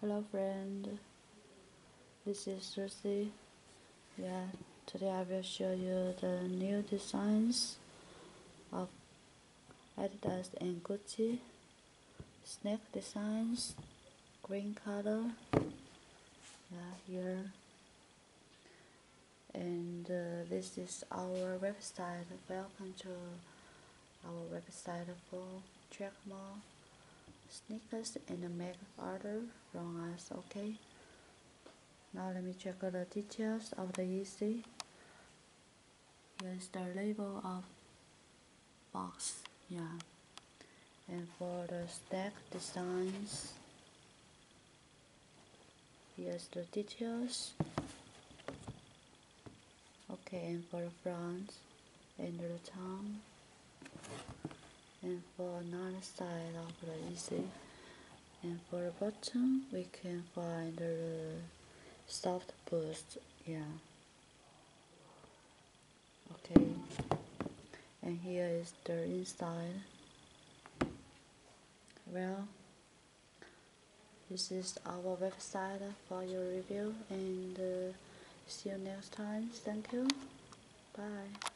Hello friend, this is Lucy. Yeah, today I will show you the new designs of Adidas and Gucci. Snake designs, green color. Yeah, here. And uh, this is our website. Welcome to our website for check more sneakers and make order. From us okay. Now let me check the details of the Yeezy here's the label of box yeah. And for the stack designs here's the details. Okay and for the front and the tongue and for another side of the Yeezy and for the bottom we can find the soft boost yeah. Okay. And here is the inside. Well this is our website for your review and uh, see you next time. Thank you. Bye